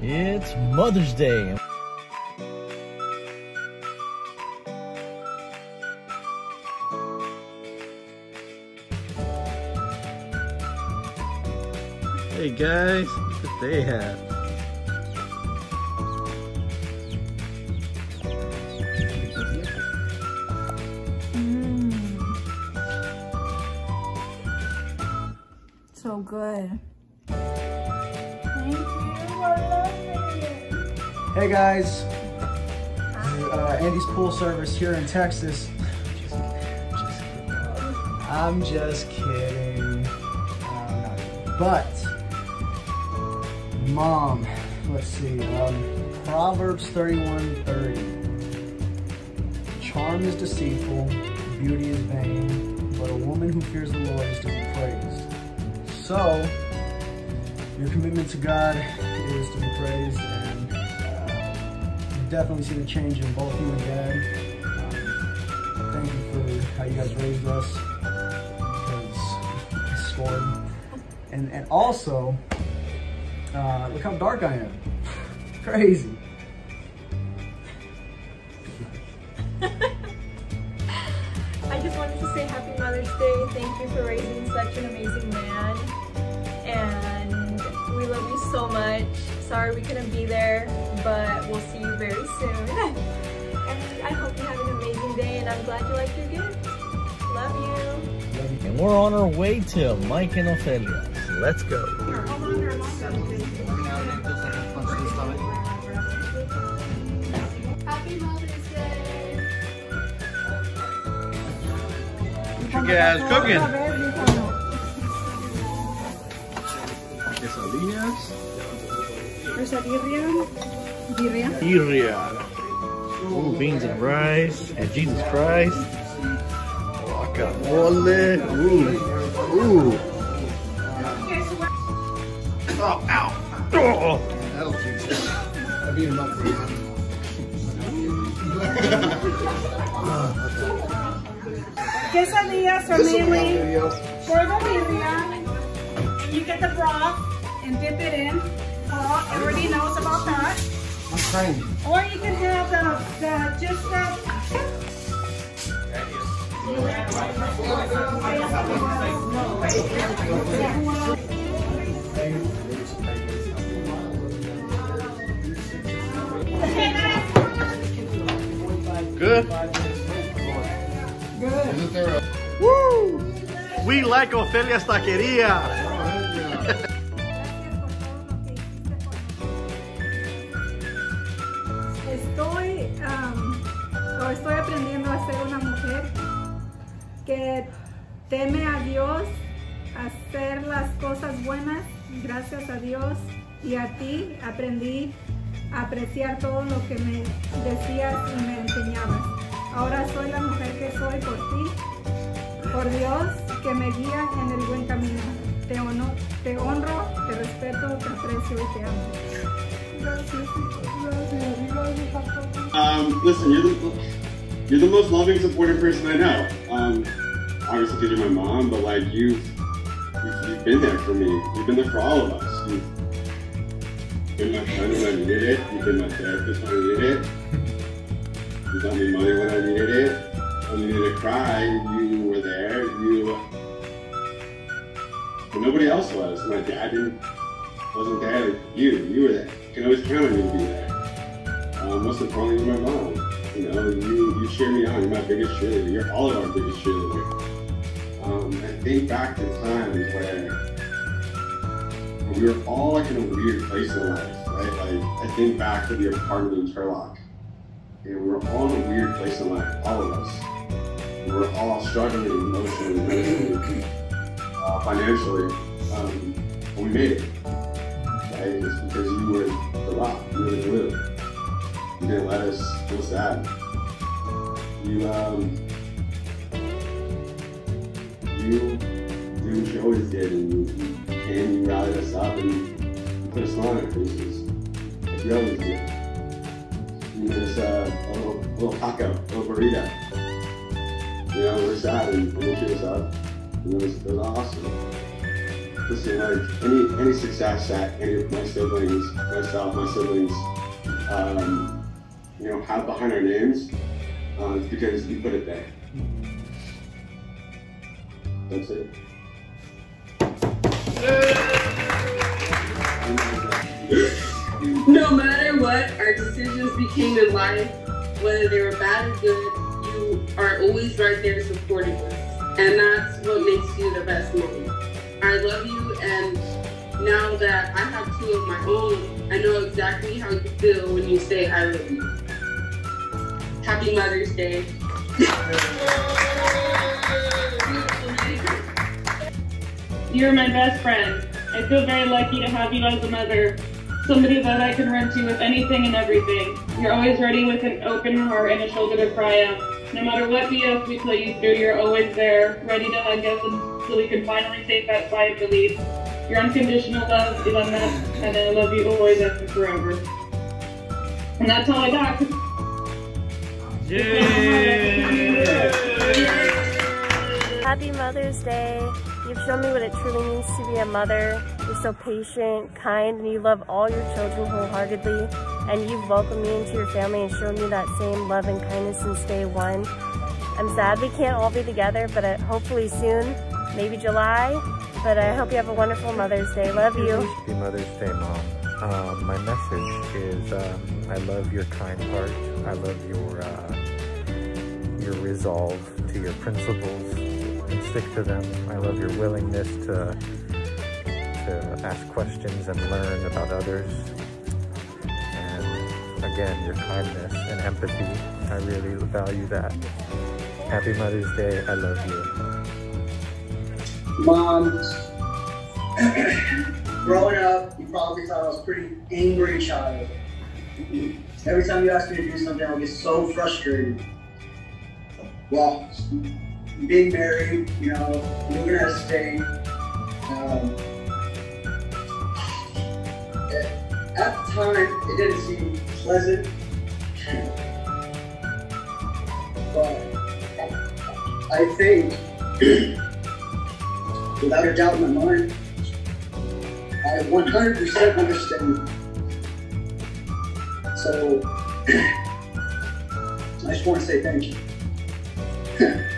It's Mother's Day. Hey guys, look what they have. Hey guys, uh, Andy's Pool Service here in Texas. I'm just kidding. Uh, but, mom, let's see, um, Proverbs 31:30. Charm is deceitful, beauty is vain, but a woman who fears the Lord is to be praised. So, your commitment to God is to be praised, definitely see the change in both you and Dad. Um, thank you for how you guys raised us, because I scored. And, and also, uh, look how dark I am. Crazy. I just wanted to say Happy Mother's Day. Thank you for raising such an amazing man. And we love you so much. Sorry we couldn't be there, soon. and I hope you have an amazing day and I'm glad you liked your gift. Love you. And we're on our way to Mike and Ophelia. Let's go. Happy Mother's Day. What you guys cooking? Quesadillas. Birria. Ooh, beans and rice. And Jesus Christ. Oh, Guacamole. Ooh. Ooh. Oh, ow. Oh. Quesadillas are mainly for the birria. And you get the broth and dip it in. Oh, Paul already knows about that. I'm crazy. Or you can have the, the just the Good? Woo! We like Ophelia's taqueria. Gracias a Dios y a ti aprendí a apreciar todo lo que me decías y me enseñabas. Ahora soy la mujer que soy por ti, por Dios que me guía en el buen camino. Te, honro, te honro, te respeto, te aprecio y te amo. Gracias, gracias. Um, listen, you're the you're the most loving, supportive person I know. Um, obviously, my mom, but like you've, you've been there for me. You've been there for all of us. You've been my friend when I needed it. You've been my therapist when I needed it. You got me money when I needed it. When I needed to cry, you were there. You, but nobody else was. My dad didn't wasn't there. You, you were there. You can always count on you to be there. Um, most importantly, my mom. You know, you, you cheer me on. You're my biggest cheerleader. You're all of our biggest cheerleader. Think back to times where, where we were all like in a weird place in life, right? Like I think back to the apartment in Turlock, and we were all in a weird place in life, all of us. We were all struggling emotionally, mentally, uh, financially, um, but we made it. Right? It's because you were the rock, you were the glue. You didn't let us feel sad. You um you um do what you always did and you, you rallied us up and put a smile on our faces. Like you always did. You gave us a little, little taco, a little burrito. You know, we're sad and, and you cheered us up. And it was, it was awesome. listen, like any any success that any of my siblings, myself, my siblings, um, you know, have behind our names, uh, it's because you put it there. That's it. No matter what our decisions became in life, whether they were bad or good, you are always right there supporting us. And that's what makes you the best mom. I love you, and now that I have two of my own, I know exactly how you feel when you say I love you. Happy Mother's Day. You're my best friend. I feel very lucky to have you as a mother. Somebody that I can run to with anything and everything. You're always ready with an open heart and a shoulder to cry on. No matter what BS we put you through, you're always there, ready to hug us until we can finally take that sigh of relief. Your unconditional love is unmatched, and I love you always and forever. And that's all I got. Yay! Happy Mother's Day. You've shown me what it truly means to be a mother. You're so patient, kind, and you love all your children wholeheartedly. And you've welcomed me into your family and shown me that same love and kindness since day one. I'm sad we can't all be together, but uh, hopefully soon, maybe July. But I hope you have a wonderful Mother's Day. Love you. Happy Mother's Day, Mom. Um, my message is um, I love your kind heart. I love your uh, your resolve to your principles and stick to them. I love your willingness to to ask questions and learn about others. And again, your kindness and empathy. I really value that. Happy Mother's Day. I love you. Mom, growing up, you probably thought I was a pretty angry child. Every time you ask me to do something, I would get so frustrated. Well, being married, you know, moving out of state, um, at the time, it didn't seem pleasant. but I think without a doubt in my mind. I 100% understand. So, I just want to say thank you.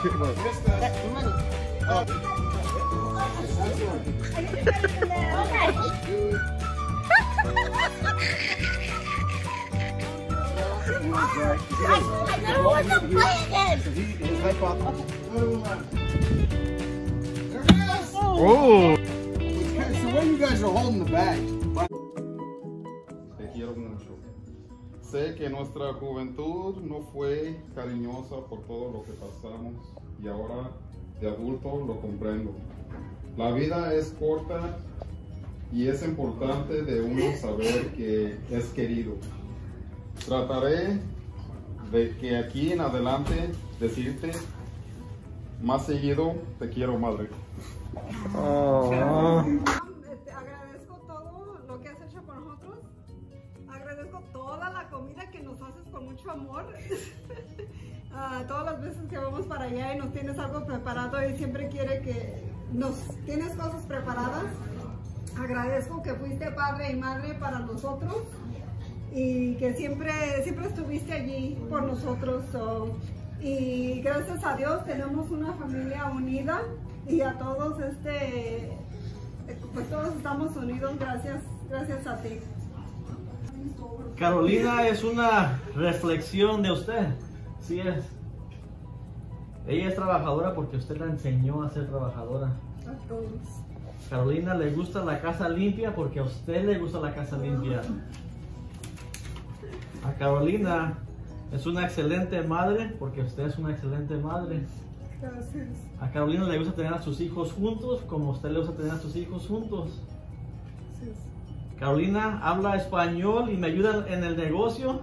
I never want to play again. Oh! It's the way you guys are holding the bag. Te quiero mucho. Sé que nuestra juventud no fue cariñosa por todo lo que pasamos y ahora de adulto lo comprendo. La vida es corta y es importante de uno saber que es querido. Trataré de que aquí en adelante decirte más seguido te quiero madre. Te comida que nos haces con mucho amor. Ah, todas las veces que vamos para allá y nos tienes algo preparado y siempre quiere que nos tienes cosas preparadas. Agradezco que fuiste padre y madre para nosotros y que siempre, siempre estuviste allí por nosotros. so, y gracias a Dios tenemos una familia unida y a todos este pues todos estamos unidos gracias gracias a ti Carolina es una reflexión de usted. Sí es. Ella es trabajadora porque usted la enseñó a ser trabajadora. a todos Carolina le gusta la casa limpia porque a usted le gusta la casa limpia. A Carolina Es una excelente madre porque usted es una excelente madre. Gracias. A Carolina le gusta tener a sus hijos juntos como a usted le gusta tener a sus hijos juntos. Carolina habla español y me ayuda en el negocio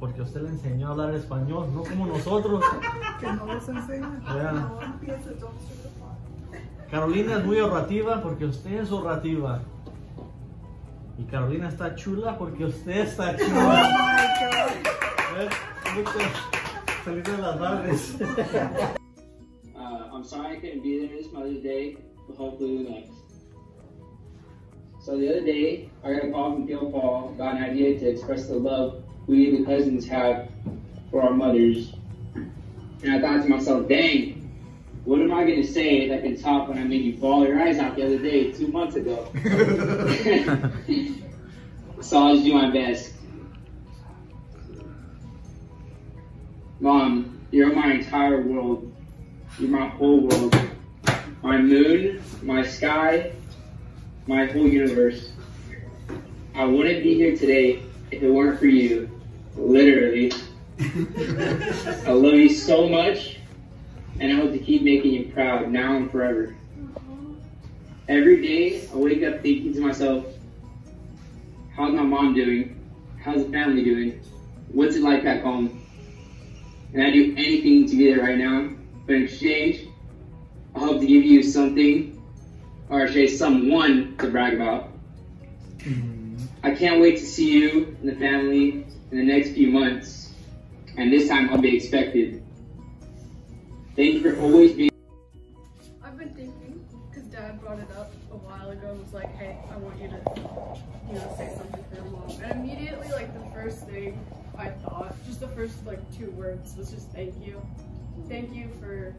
porque usted le enseñó a hablar español, no como nosotros. Que no los pot. Carolina es muy ahorrativa porque usted es ahorrativa. Y Carolina está chula porque usted está chula. ¿Eh? Felices las madres. Uh, I'm sorry I couldn't be there this Mother's Day, but hopefully the next. So the other day, I got a call from Phil Paul about an idea to express the love we the cousins have for our mothers. And I thought to myself, dang, what am I going to say that can top when I made you bawl your eyes out the other day, two months ago? so I'll just do my best. Mom, you're my entire world. You're my whole world. My moon, my sky, my whole universe. I wouldn't be here today if it weren't for you. Literally. I love you so much, and I hope to keep making you proud now and forever. Every day, I wake up thinking to myself, how's my mom doing? How's the family doing? What's it like back home? And I do anything to be there right now, but in exchange, I hope to give you something, or I should say someone to brag about. Mm-hmm. I can't wait to see you and the family in the next few months, and this time I'll be expected. Thank you for always being. I've been thinking, because Dad brought it up a while ago and was like, hey, I want you to, you know, say something for your mom. And immediately, like, the first thing I thought, just the first, like, two words was just thank you. Thank you for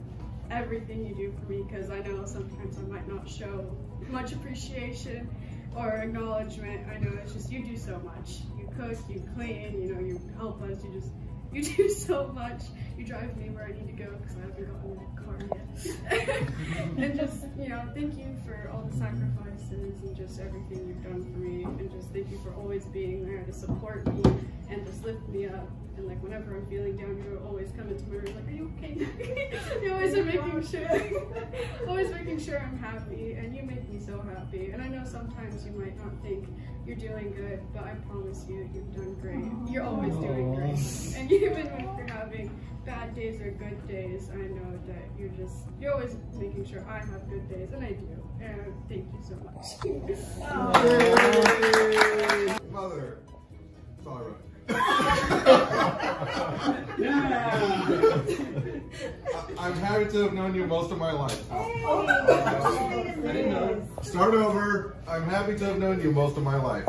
everything you do for me, because I know sometimes I might not show much appreciation or acknowledgement. I know it's just, you do so much. You cook, you clean, you know, you help us, you just, you do so much. You drive me where I need to go because I haven't gotten in a car yet. and just, you know, thank you for all the sacrifices and just everything you've done for me. And just thank you for always being there to support me and just lift me up. And like whenever I'm feeling down, you always come into my room like, are you okay? you always are making sure, always making sure I'm happy. And you make me so happy. And I know sometimes you might not think you're doing good, but I promise you, you've done great. You're always doing great. And even if you're having bad days or good days, I know that you're just, you're always making sure I have good days, and I do. And thank you so much. Mother. Sorry. I'm happy to have known you most of my life. Start over. I'm happy to have known you most of my life.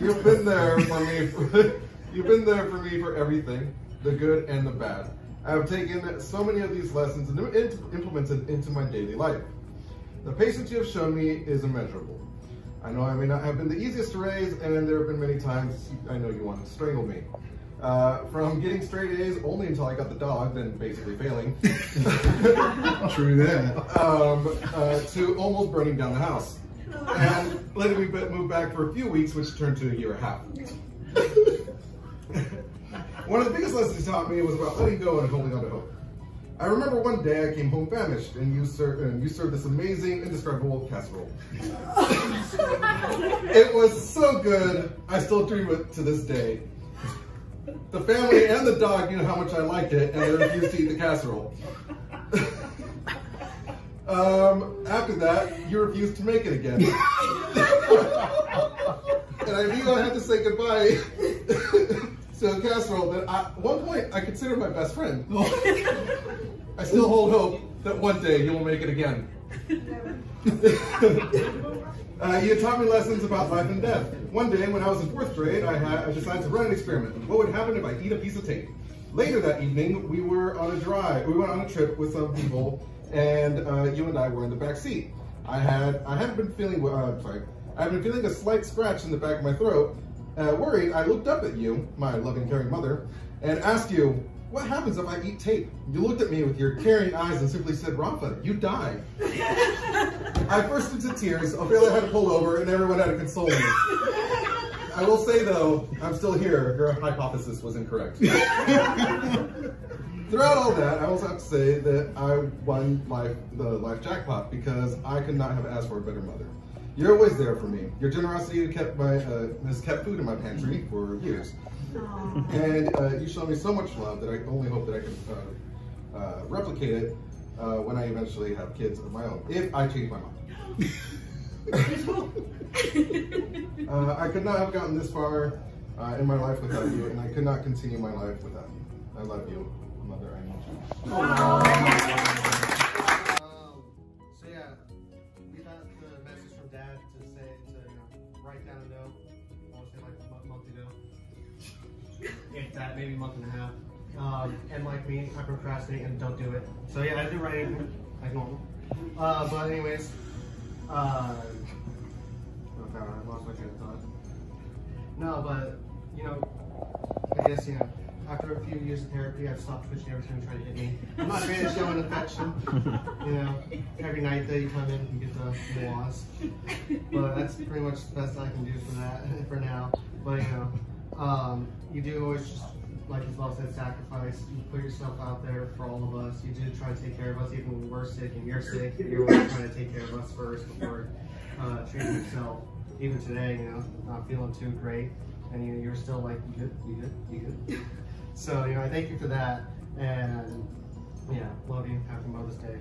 You've been there for me. For, you've been there for me for everything, the good and the bad. I have taken so many of these lessons and implemented into my daily life. The patience you have shown me is immeasurable. I know I may not have been the easiest to raise, and there have been many times I know you wanted to strangle me. Uh, from getting straight A's only until I got the dog, then basically failing. True that. Um, uh, to almost burning down the house. And letting me be- move back for a few weeks, which turned to a year and a half. One of the biggest lessons he taught me was about letting go and holding on to hope. I remember one day I came home famished, and you, ser- and you served this amazing, indescribable casserole. it was so good, I still dream it to this day. The family and the dog knew how much I liked it, and they refused to eat the casserole. um, after that, you refused to make it again. and I knew I had to say goodbye to a casserole that I, at one point I considered my best friend. I still hold hope that one day you will make it again. Uh, you taught me lessons about life and death. One day, when I was in fourth grade, I, had, I decided to run an experiment. What would happen if I eat a piece of tape? Later that evening, we were on a drive. We went on a trip with some people, and uh, you and I were in the back seat. I had I hadn't been feeling. Uh, sorry, I had been feeling a slight scratch in the back of my throat. Uh, worried, I looked up at you, my loving, caring mother, and asked you, "What happens if I eat tape?" You looked at me with your caring eyes and simply said, "Rafa, you die." I burst into tears. Ophelia had to pull over, and everyone had to console me. I will say though, I'm still here. Your hypothesis was incorrect. Throughout all that, I also have to say that I won life, the life jackpot because I could not have asked for a better mother. You're always there for me. Your generosity kept my uh, has kept food in my pantry for years, and uh, you show me so much love that I only hope that I can uh, uh, replicate it uh, when I eventually have kids of my own, if I change my mind. Uh, I could not have gotten this far uh, in my life without you, and I could not continue my life without you. I love you, mother. I need you. Um, Um, and like me, I procrastinate and don't do it. So yeah, I do write it like normal. Uh, but anyways, uh, oh I lost my train of thought. No, but you know, I guess you know. After a few years of therapy, I've stopped twitching every time you try to hit me. I'm not great at showing affection. You know, every night that you come in, you get the moas. But that's pretty much the best I can do for that for now. But you know, um, you do always just like as well said, sacrifice. You put yourself out there for all of us. You do try to take care of us, even when we're sick and you're sick. You're always trying to take care of us first before uh, treating yourself. Even today, you know, not feeling too great, and you, you're still like, you good, you good, you good. So, you know, I thank you for that, and yeah, love you. Happy Mother's Day.